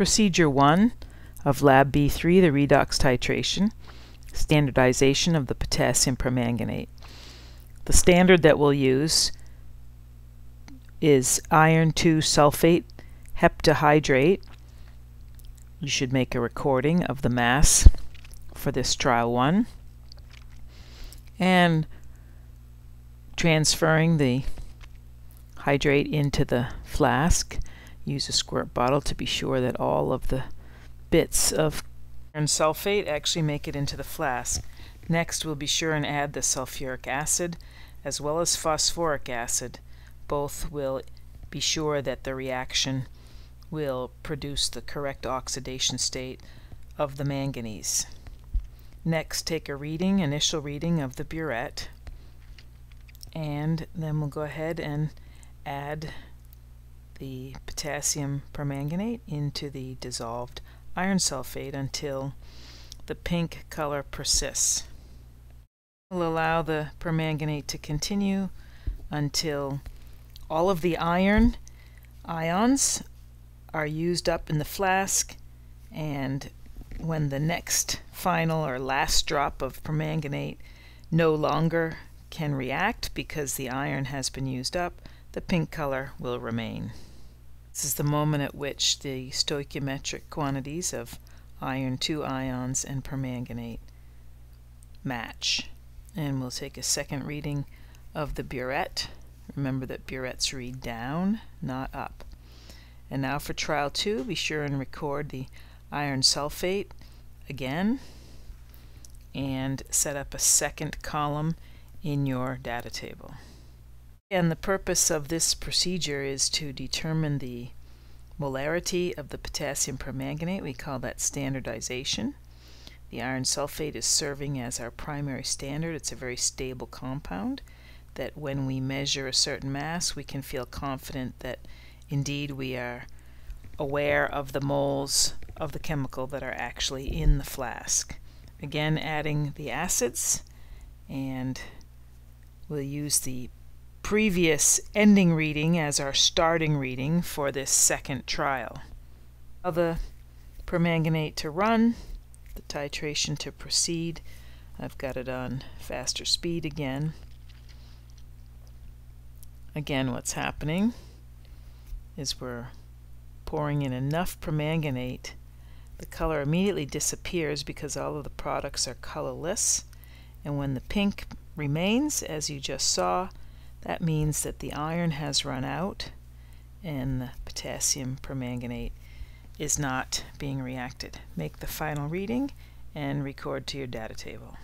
Procedure 1 of Lab B3, the redox titration, standardization of the potassium permanganate. The standard that we'll use is iron 2 sulfate heptahydrate. You should make a recording of the mass for this trial 1 and transferring the hydrate into the flask use a squirt bottle to be sure that all of the bits of iron sulfate actually make it into the flask. Next we'll be sure and add the sulfuric acid as well as phosphoric acid. Both will be sure that the reaction will produce the correct oxidation state of the manganese. Next take a reading, initial reading of the burette and then we'll go ahead and add the potassium permanganate into the dissolved iron sulfate until the pink color persists. We'll allow the permanganate to continue until all of the iron ions are used up in the flask and when the next final or last drop of permanganate no longer can react because the iron has been used up, the pink color will remain. This is the moment at which the stoichiometric quantities of iron 2 ions and permanganate match. And we'll take a second reading of the burette. Remember that burettes read down, not up. And now for trial 2, be sure and record the iron sulfate again and set up a second column in your data table. And the purpose of this procedure is to determine the molarity of the potassium permanganate. We call that standardization. The iron sulfate is serving as our primary standard. It's a very stable compound that when we measure a certain mass we can feel confident that indeed we are aware of the moles of the chemical that are actually in the flask. Again adding the acids and we'll use the previous ending reading as our starting reading for this second trial. Allow the permanganate to run, the titration to proceed. I've got it on faster speed again. Again, what's happening is we're pouring in enough permanganate. The color immediately disappears because all of the products are colorless. And when the pink remains, as you just saw, that means that the iron has run out and the potassium permanganate is not being reacted. Make the final reading and record to your data table.